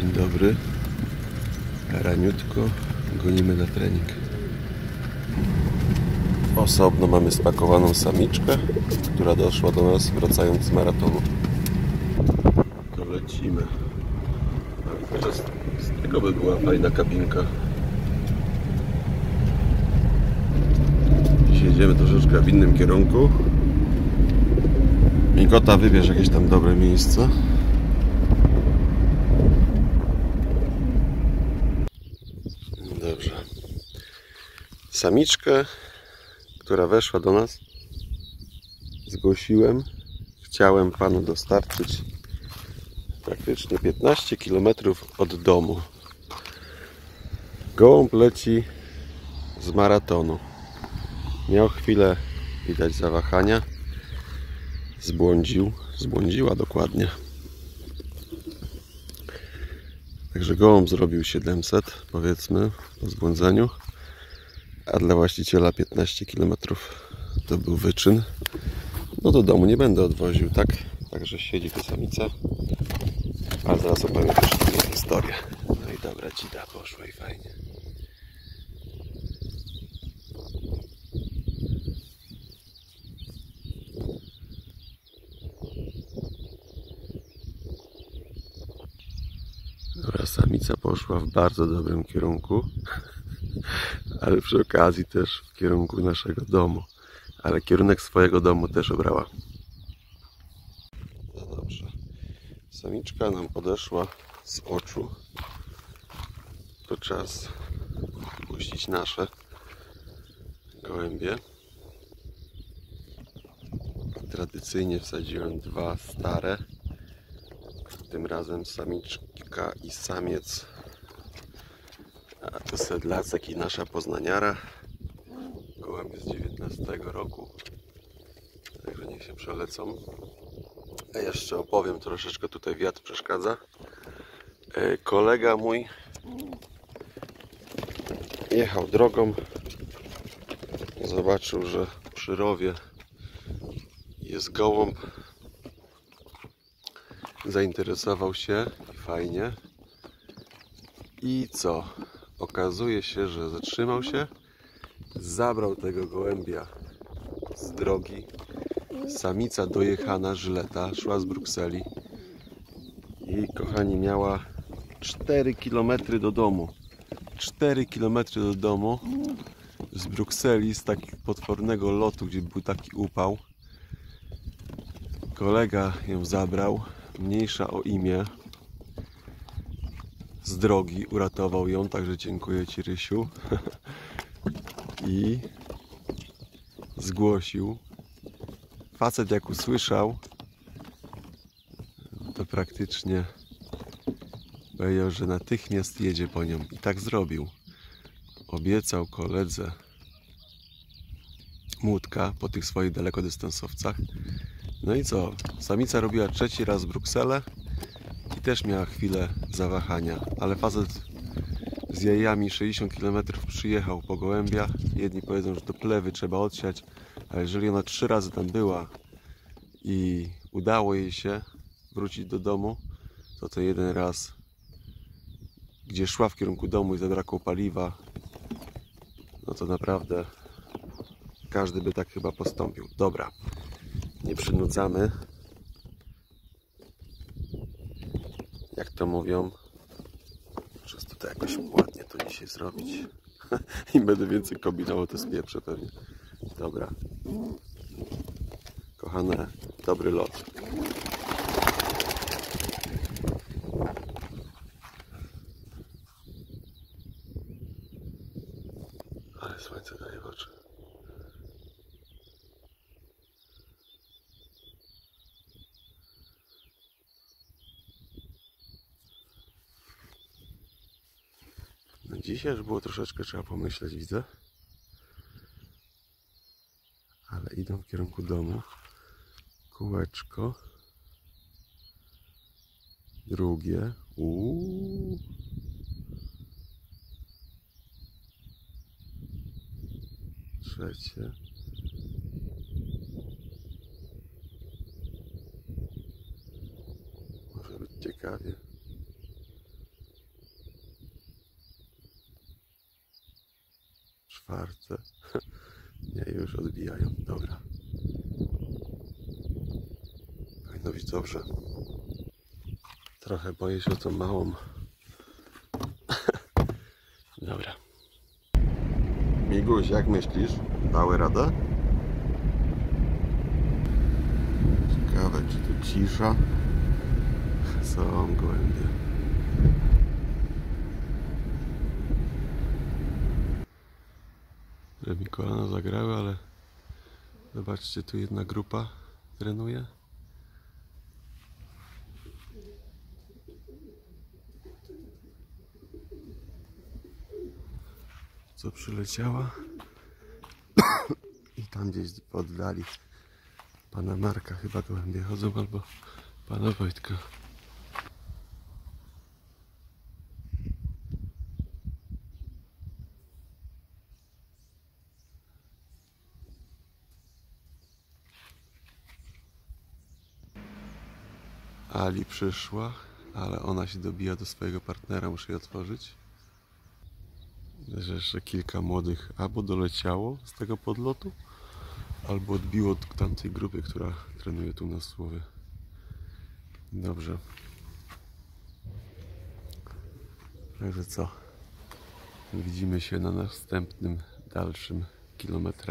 Dzień dobry. Raniutko gonimy na trening. Osobno mamy spakowaną samiczkę, która doszła do nas wracając z maratonu. To lecimy. Chociaż z tego by była fajna kabinka. Dzisiaj jedziemy troszeczkę w innym kierunku. Migota wybierz jakieś tam dobre miejsce. Dobrze. Samiczkę, która weszła do nas, zgłosiłem. Chciałem panu dostarczyć praktycznie 15 km od domu. Gołąb leci z maratonu. Miał chwilę, widać zawahania. Zbłądził, zbłądziła dokładnie. Także gołąb zrobił 700, powiedzmy, po zbłądzeniu, a dla właściciela 15 km to był wyczyn. No do domu nie będę odwoził, tak? Także siedzi tu samica, a zaraz opowiem też historię. No i dobra, dzida poszła i fajnie. Dobra, samica poszła w bardzo dobrym kierunku, ale przy okazji też w kierunku naszego domu. Ale kierunek swojego domu też obrała. No dobrze. Samiczka nam podeszła z oczu. To czas puścić nasze gołębie. Tradycyjnie wsadziłem dwa stare. Tym razem samiczka i samiec. A to sedlacek i nasza poznaniara. Gołębie z 19 roku. Także niech się przelecą. A jeszcze opowiem, troszeczkę tutaj wiatr przeszkadza. E, Kolega mój jechał drogą. Zobaczył, że przy rowie jest gołąb. Zainteresował się fajnie. I co? Okazuje się, że zatrzymał się, zabrał tego gołębia z drogi. Samica dojechana, żyleta, szła z Brukseli i kochani miała 4 km do domu. 4 km do domu z Brukseli, z takiego potwornego lotu, gdzie był taki upał. Kolega ją zabrał, mniejsza o imię, z drogi uratował ją, także dziękuję Ci Rysiu. I zgłosił. Facet jak usłyszał, to praktycznie powiedział, że natychmiast jedzie po nią. I tak zrobił. Obiecał koledze Młódka po tych swoich dalekodystansowcach. No i co? Samica robiła trzeci raz Brukselę i też miała chwilę zawahania, ale facet z jajami 60 km przyjechał po gołębia. Jedni powiedzą, że do plewy trzeba odsiać, ale jeżeli ona trzy razy tam była i udało jej się wrócić do domu, to ten jeden raz, gdzie szła w kierunku domu i zabrakło paliwa, no to naprawdę każdy by tak chyba postąpił. Dobra, nie przynudzamy. Jak to mówią, przez tutaj jakoś ładnie to dzisiaj zrobić. I będę więcej kombinował, to spieprzę pewnie. Dobra. Kochane, dobry lot. Ale słońce daje w oczy. No dzisiaj już było troszeczkę trzeba pomyśleć, widzę. Ale idą w kierunku domu. Kółeczko. Drugie. Uuu. Trzecie. Może być ciekawie. Czwarte. Nie, już odbijają. Dobra. Powinno być dobrze. Trochę boję się o tą małą. Dobra. Miguś, jak myślisz? Dały radę? Ciekawe, czy tu cisza? Są gołębie. Że mi kolana zagrały, ale zobaczcie, tu jedna grupa trenuje. Co przyleciała? I tam gdzieś oddali pana Marka chyba gołębie chodzą albo pana Wojtka. Ali przyszła, ale ona się dobija do swojego partnera, muszę je otworzyć. Że jeszcze kilka młodych albo doleciało z tego podlotu, albo odbiło od tamtej grupy, która trenuje tu na słowie. Dobrze. Także co? Widzimy się na następnym, dalszym kilometrze.